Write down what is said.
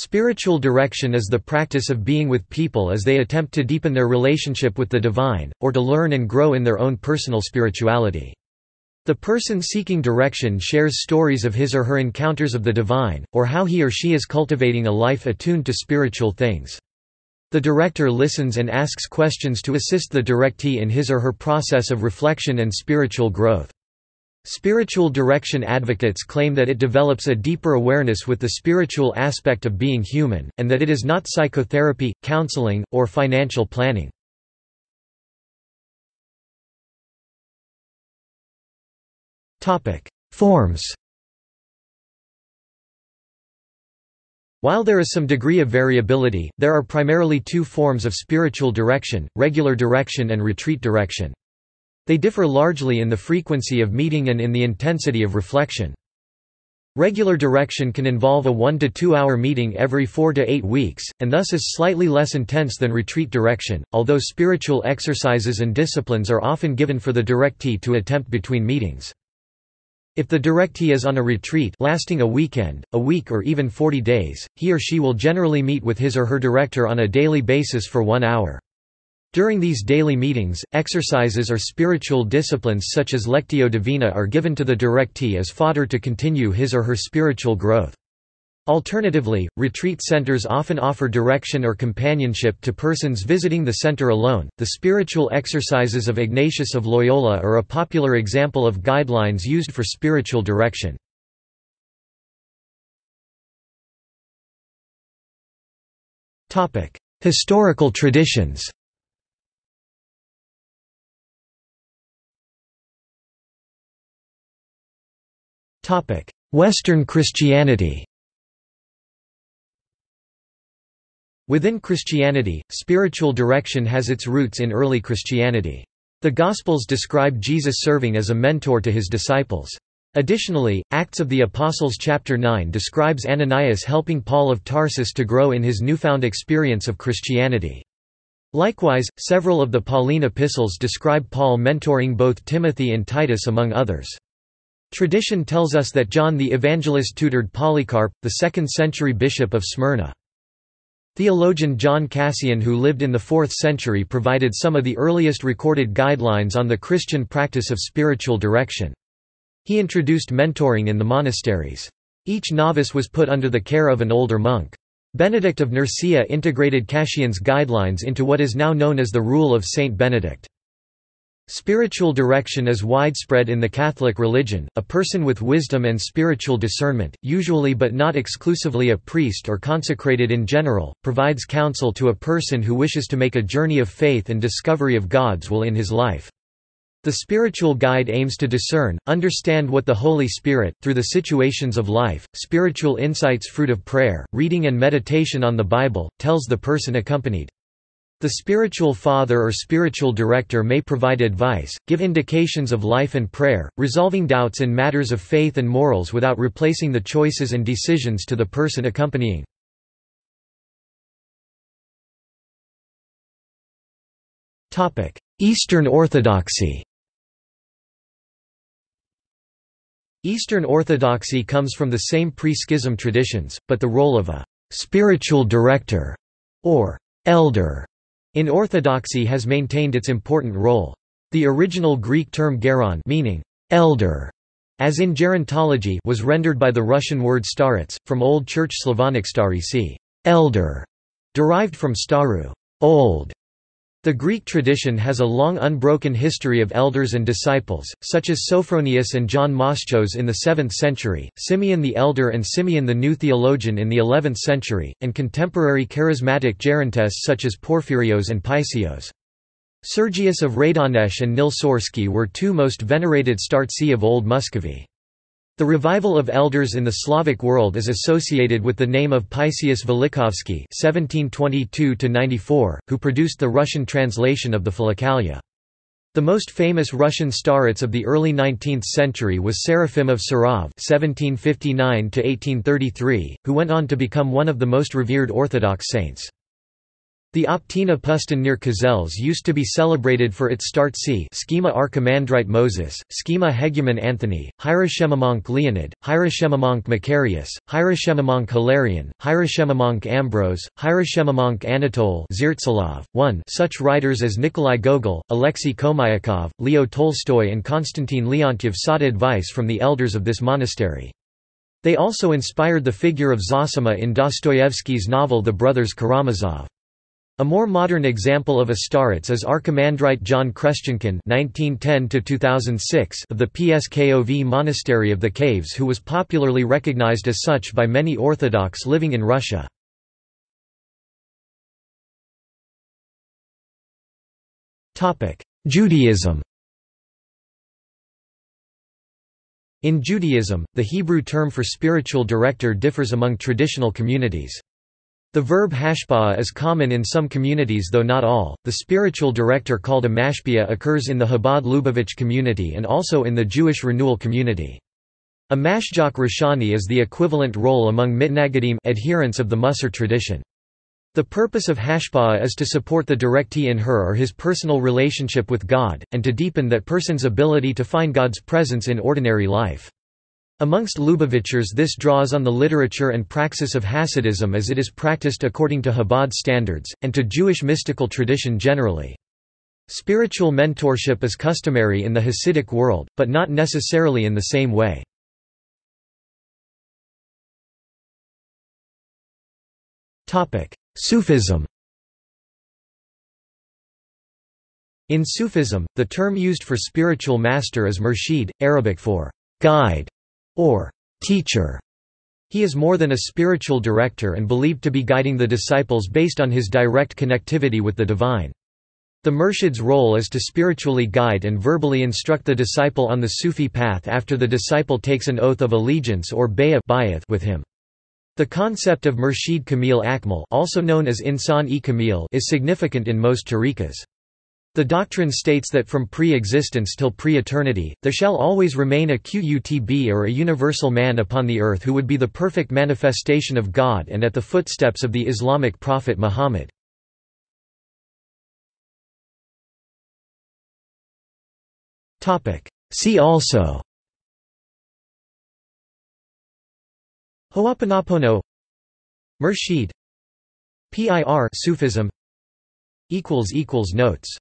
Spiritual direction is the practice of being with people as they attempt to deepen their relationship with the divine, or to learn and grow in their own personal spirituality. The person seeking direction shares stories of his or her encounters of the divine, or how he or she is cultivating a life attuned to spiritual things. The director listens and asks questions to assist the directee in his or her process of reflection and spiritual growth. Spiritual direction advocates claim that it develops a deeper awareness with the spiritual aspect of being human, and that it is not psychotherapy, counseling, or financial planning. Forms While there is some degree of variability, there are primarily two forms of spiritual direction, regular direction and retreat direction. They differ largely in the frequency of meeting and in the intensity of reflection. Regular direction can involve a 1 to 2 hour meeting every 4 to 8 weeks, and thus is slightly less intense than retreat direction, although spiritual exercises and disciplines are often given for the directee to attempt between meetings. If the directee is on a retreat lasting a weekend, a week or even 40 days, he or she will generally meet with his or her director on a daily basis for one hour. During these daily meetings, exercises or spiritual disciplines such as Lectio Divina are given to the directee as fodder to continue his or her spiritual growth. Alternatively, retreat centers often offer direction or companionship to persons visiting the center alone. The spiritual exercises of Ignatius of Loyola are a popular example of guidelines used for spiritual direction. Topic: Historical traditions. Western Christianity Within Christianity, spiritual direction has its roots in early Christianity. The Gospels describe Jesus serving as a mentor to his disciples. Additionally, Acts of the Apostles chapter 9 describes Ananias helping Paul of Tarsus to grow in his newfound experience of Christianity. Likewise, several of the Pauline epistles describe Paul mentoring both Timothy and Titus among others. Tradition tells us that John the Evangelist tutored Polycarp, the 2nd-century bishop of Smyrna. Theologian John Cassian who lived in the 4th century provided some of the earliest recorded guidelines on the Christian practice of spiritual direction. He introduced mentoring in the monasteries. Each novice was put under the care of an older monk. Benedict of Nursia integrated Cassian's guidelines into what is now known as the Rule of Saint Benedict. Spiritual direction is widespread in the Catholic religion. A person with wisdom and spiritual discernment, usually but not exclusively a priest or consecrated in general, provides counsel to a person who wishes to make a journey of faith and discovery of God's will in his life. The spiritual guide aims to discern, understand what the Holy Spirit, through the situations of life, spiritual insights fruit of prayer, reading and meditation on the Bible, tells the person accompanied. The spiritual father or spiritual director may provide advice, give indications of life and prayer, resolving doubts in matters of faith and morals without replacing the choices and decisions to the person accompanying. Eastern Orthodoxy Eastern Orthodoxy comes from the same pre-schism traditions, but the role of a «spiritual director» or «elder» In Orthodoxy has maintained its important role. The original Greek term geron meaning elder, as in gerontology was rendered by the Russian word starets, from Old Church Slavonic stari c. elder, derived from staru old, the Greek tradition has a long unbroken history of elders and disciples, such as Sophronius and John Moschos in the 7th century, Simeon the Elder and Simeon the New Theologian in the 11th century, and contemporary charismatic gerontes such as Porphyrios and Paisios. Sergius of Radonezh and Nil Sorsky were two most venerated startsi of Old Muscovy. The revival of elders in the Slavic world is associated with the name of Paisius Velichkovsky (1722–94), who produced the Russian translation of the Philokalia. The most famous Russian starets of the early 19th century was Seraphim of Sarov (1759–1833), who went on to become one of the most revered Orthodox saints. The Optina Pustyn near Kozelsk used to be celebrated for its start schema Archimandrite Moses, schema Hegumen Anthony, Hieroschemamonk Leonid, Hieroschemamonk Macarius, Hieroschemamonk Hilarion, Hieroschemamonk Ambrose, Hieroschemamonk Anatole Zertsalov, 1 such writers as Nikolai Gogol, Alexei Khomyakov, Leo Tolstoy and Konstantin Leontiev sought advice from the elders of this monastery. They also inspired the figure of Zosima in Dostoevsky's novel The Brothers Karamazov. A more modern example of a starets is Archimandrite John (1910–2006) of the Pskov Monastery of the Caves, who was popularly recognized as such by many Orthodox living in Russia. Judaism. In Judaism, the Hebrew term for spiritual director differs among traditional communities. The verb hashpa'ah is common in some communities though not all. The spiritual director called a mashpia occurs in the Chabad Lubavitch community and also in the Jewish renewal community. A mashgiach ruchani is the equivalent role among mitnagdim adherents of the Musar tradition. The purpose of hashpa'ah is to support the directee in her or his personal relationship with God, and to deepen that person's ability to find God's presence in ordinary life. Amongst Lubavitchers this draws on the literature and praxis of Hasidism as it is practiced according to Chabad standards, and to Jewish mystical tradition generally. Spiritual mentorship is customary in the Hasidic world, but not necessarily in the same way. Sufism In Sufism, the term used for spiritual master is murshid, Arabic for guide or teacher. He is more than a spiritual director and believed to be guiding the disciples based on his direct connectivity with the divine. The murshid's role is to spiritually guide and verbally instruct the disciple on the Sufi path after the disciple takes an oath of allegiance or bay'ah with him. The concept of Murshid Kamil Akmal also known as Insan-e Kamil is significant in most tariqas. The doctrine states that from pre-existence till pre-eternity, there shall always remain a Qutb or a universal man upon the earth who would be the perfect manifestation of God and at the footsteps of the Islamic prophet Muhammad. See also Ho'oponopono Murshid PIR Sufism Notes